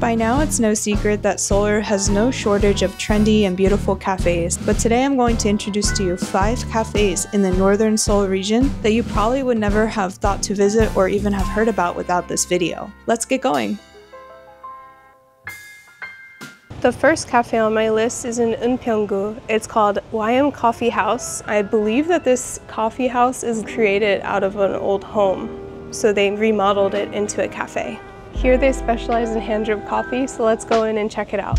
By now, it's no secret that Seoul has no shortage of trendy and beautiful cafes, but today I'm going to introduce to you five cafes in the northern Seoul region that you probably would never have thought to visit or even have heard about without this video. Let's get going! The first cafe on my list is in Eunpyeonggu. It's called YM Coffee House. I believe that this coffee house is created out of an old home, so they remodeled it into a cafe. Here they specialize in hand drip coffee, so let's go in and check it out.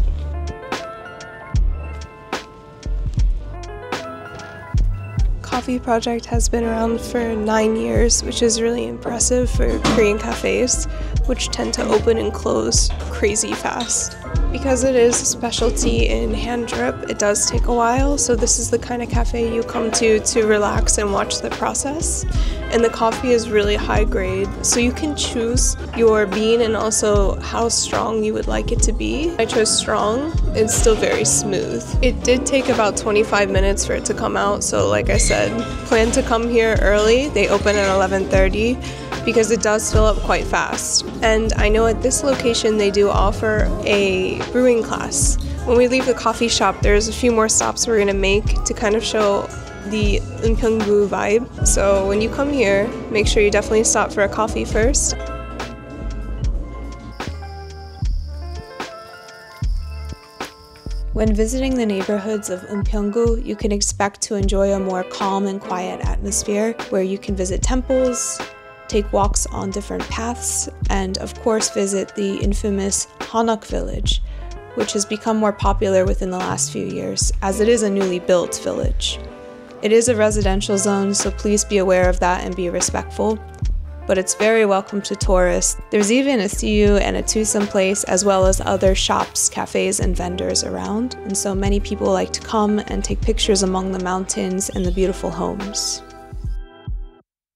Coffee Project has been around for nine years, which is really impressive for Korean cafes, which tend to open and close crazy fast. Because it is a specialty in hand drip, it does take a while, so this is the kind of cafe you come to to relax and watch the process. And the coffee is really high grade, so you can choose your bean and also how strong you would like it to be. I chose strong, it's still very smooth. It did take about 25 minutes for it to come out, so like I said, plan to come here early. They open at 11:30 because it does fill up quite fast. And I know at this location they do offer a brewing class. When we leave the coffee shop, there's a few more stops we're gonna make to kind of show the Eunpyeonggu vibe. So when you come here, make sure you definitely stop for a coffee first. When visiting the neighborhoods of Eunpyeonggu, you can expect to enjoy a more calm and quiet atmosphere where you can visit temples, take walks on different paths, and of course visit the infamous Hanok village, which has become more popular within the last few years, as it is a newly built village. It is a residential zone, so please be aware of that and be respectful. But it's very welcome to tourists. There's even a CU and a Twosome Place, as well as other shops, cafes, and vendors around. And so many people like to come and take pictures among the mountains and the beautiful homes.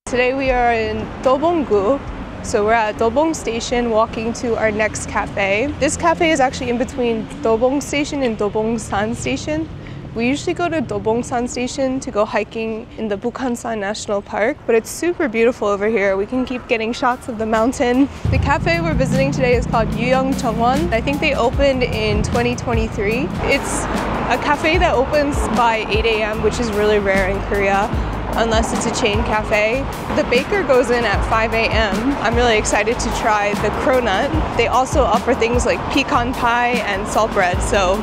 Today we are in Dobong-gu. So we're at Dobong Station walking to our next cafe. This cafe is actually in between Dobong Station and Dobong-san Station. We usually go to Dobong-san Station to go hiking in the Bukhansan National Park, but it's super beautiful over here. We can keep getting shots of the mountain. The cafe we're visiting today is called Yuyeong Jeongwon. I think they opened in 2023. It's a cafe that opens by 8 a.m., which is really rare in Korea unless it's a chain cafe. The baker goes in at 5 a.m. I'm really excited to try the cronut. They also offer things like pecan pie and salt bread, so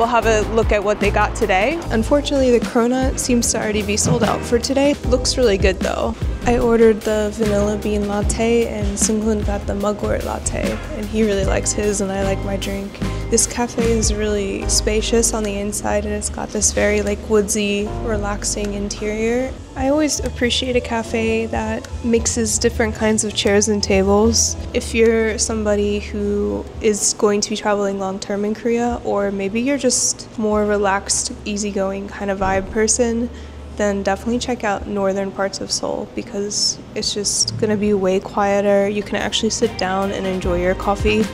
we'll have a look at what they got today. Unfortunately, the cronut seems to already be sold out for today. Looks really good though. I ordered the vanilla bean latte and Sunghun got the mugwort latte and he really likes his and I like my drink. This cafe is really spacious on the inside and it's got this very like woodsy, relaxing interior. I always appreciate a cafe that mixes different kinds of chairs and tables. If you're somebody who is going to be traveling long term in Korea, or maybe you're just more relaxed, easygoing kind of vibe person, then definitely check out northern parts of Seoul because it's just gonna be way quieter. You can actually sit down and enjoy your coffee.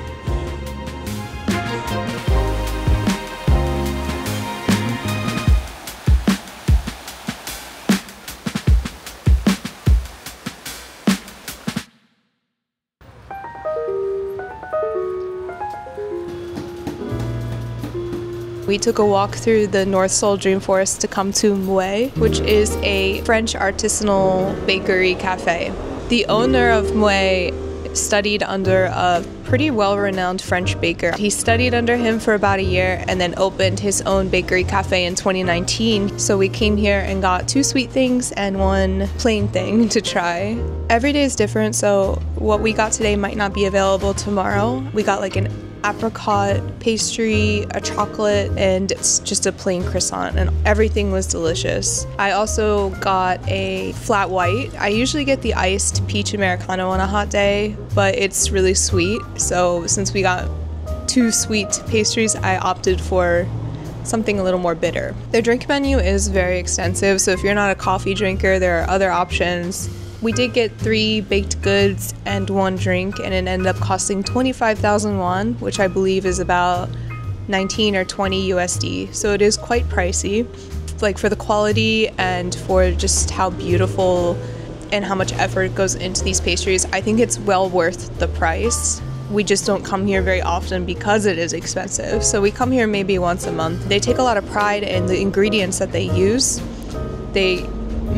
We took a walk through the North Seoul Dream Forest to come to Muet, which is a French artisanal bakery cafe. The owner of Muet studied under a pretty well renowned French baker. He studied under him for about a year and then opened his own bakery cafe in 2019. So we came here and got two sweet things and one plain thing to try. Every day is different, so what we got today might not be available tomorrow. We got like an apricot pastry, a chocolate, and it's just a plain croissant, and everything was delicious. I also got a flat white. I usually get the iced peach Americano on a hot day, but it's really sweet. So since we got two sweet pastries, I opted for something a little more bitter. Their drink menu is very extensive, so if you're not a coffee drinker, there are other options. We did get three baked goods and one drink, and it ended up costing 25,000 won, which I believe is about 19 or 20 USD. So it is quite pricey, like for the quality and for just how beautiful and how much effort goes into these pastries. I think it's well worth the price. we just don't come here very often because it is expensive. So we come here maybe once a month. They take a lot of pride in the ingredients that they use. They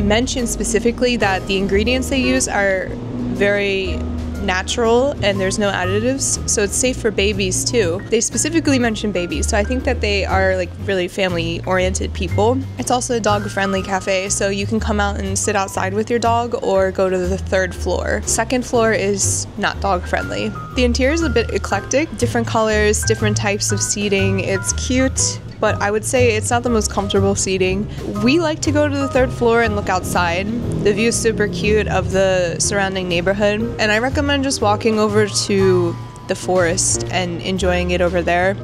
mention specifically that the ingredients they use are very natural and there's no additives, so it's safe for babies too. They specifically mention babies, so I think that they are like really family oriented people. It's also a dog friendly cafe, so you can come out and sit outside with your dog or go to the third floor. Second floor is not dog friendly. The interior is a bit eclectic, different colors, different types of seating. It's cute but I would say it's not the most comfortable seating. We like to go to the third floor and look outside. The view is super cute of the surrounding neighborhood, and I recommend just walking over to the forest and enjoying it over there.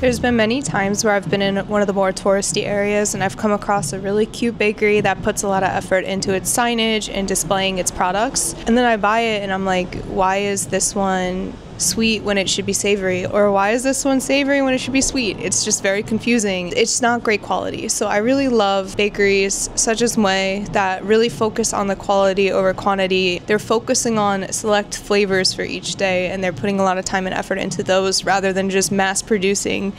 There's been many times where I've been in one of the more touristy areas and I've come across a really cute bakery that puts a lot of effort into its signage and displaying its products. And then I buy it and I'm like, why is this one sweet when it should be savory? Or why is this one savory when it should be sweet? It's just very confusing. It's not great quality. So I really love bakeries such as Muet that really focus on the quality over quantity. They're focusing on select flavors for each day and they're putting a lot of time and effort into those rather than just mass producing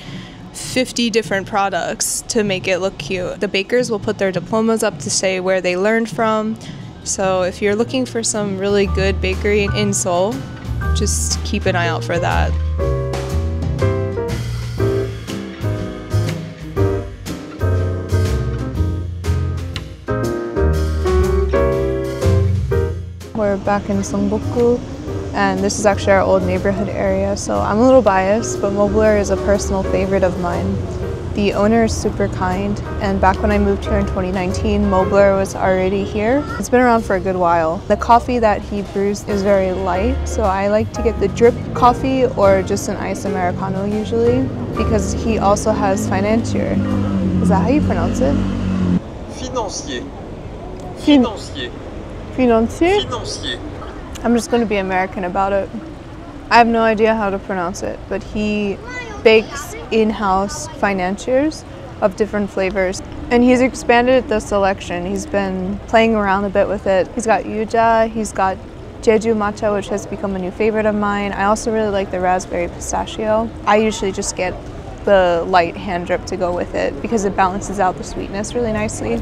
50 different products to make it look cute. The bakers will put their diplomas up to say where they learned from. So if you're looking for some really good bakery in Seoul, just keep an eye out for that. We're back in Seongbukgu and this is actually our old neighborhood area so I'm a little biased but Mobler is a personal favorite of mine. The owner is super kind, and back when I moved here in 2019, Mobler was already here. It's been around for a good while. The coffee that he brews is very light, so I like to get the drip coffee or just an iced Americano usually, because he also has financier. Is that how you pronounce it? Financier. Financier. financier? Financier. I'm just going to be American about it. I have no idea how to pronounce it, but he bakes in-house financiers of different flavors. And he's expanded the selection. He's been playing around a bit with it. He's got yuja, he's got Jeju matcha, which has become a new favorite of mine. I also really like the raspberry pistachio. I usually just get the light hand drip to go with it because it balances out the sweetness really nicely.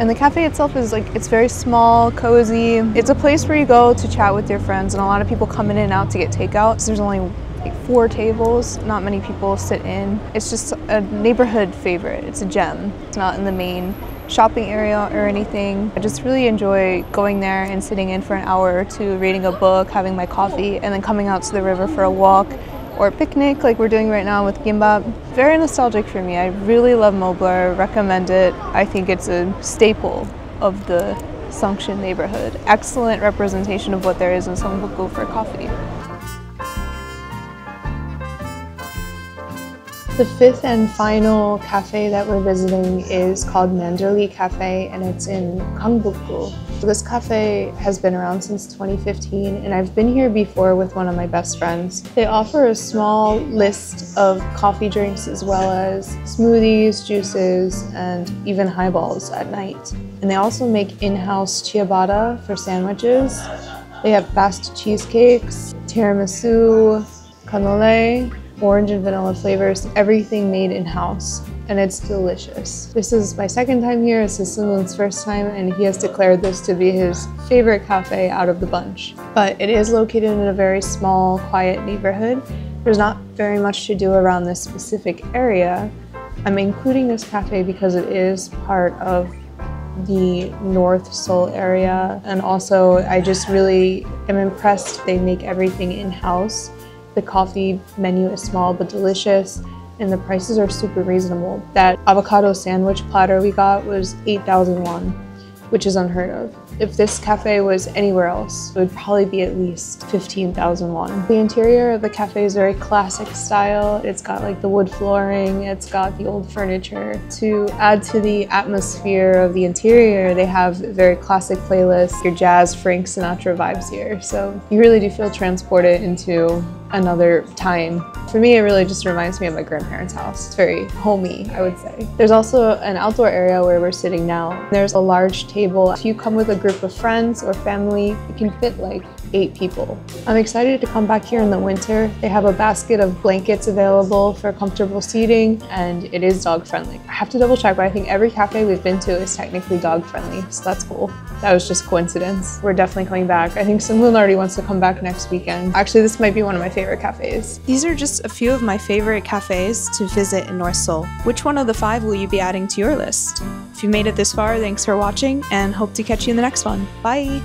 And the cafe itself is like, it's very small, cozy. It's a place where you go to chat with your friends and a lot of people come in and out to get takeout. So there's only like four tables, not many people sit in. It's just a neighborhood favorite. It's a gem. It's not in the main shopping area or anything. I just really enjoy going there and sitting in for an hour or two, reading a book, having my coffee, and then coming out to the river for a walk or a picnic like we're doing right now with Gimbap. Very nostalgic for me. I really love Mobler, recommend it. I think it's a staple of the Seongcheon neighborhood. Excellent representation of what there is in Seongbukgu for coffee. The fifth and final cafe that we're visiting is called Manderley Cafe and it's in Gangbukgu. This cafe has been around since 2015 and I've been here before with one of my best friends. They offer a small list of coffee drinks as well as smoothies, juices, and even highballs at night. And they also make in-house ciabatta for sandwiches. They have Basque cheesecakes, tiramisu, cannoli, orange and vanilla flavors, everything made in-house and it's delicious. This is my second time here, this is Sunwon's first time and he has declared this to be his favorite cafe out of the bunch. But it is located in a very small, quiet neighborhood. There's not very much to do around this specific area. I'm including this cafe because it is part of the North Seoul area and also I just really am impressed they make everything in-house the coffee menu is small but delicious and the prices are super reasonable. That avocado sandwich platter we got was 8,000 won, which is unheard of. If this cafe was anywhere else, it would probably be at least 15,000 won. The interior of the cafe is very classic style. It's got like the wood flooring, it's got the old furniture. To add to the atmosphere of the interior, they have very classic playlists, your jazz, Frank Sinatra vibes here. So you really do feel transported into another time. For me, it really just reminds me of my grandparents' house. It's very homey, I would say. There's also an outdoor area where we're sitting now. There's a large table. If you come with a group of friends or family, It can fit like eight people. I'm excited to come back here in the winter. They have a basket of blankets available for comfortable seating and it is dog friendly. I have to double check, but I think every cafe we've been to is technically dog friendly, so that's cool. That was just coincidence. We're definitely coming back. I think Sungun already wants to come back next weekend. Actually, this might be one of my favorite cafes. These are just a few of my favorite cafes to visit in North Seoul. Which one of the five will you be adding to your list? If you made it this far, thanks for watching and hope to catch you in the next one. Bye!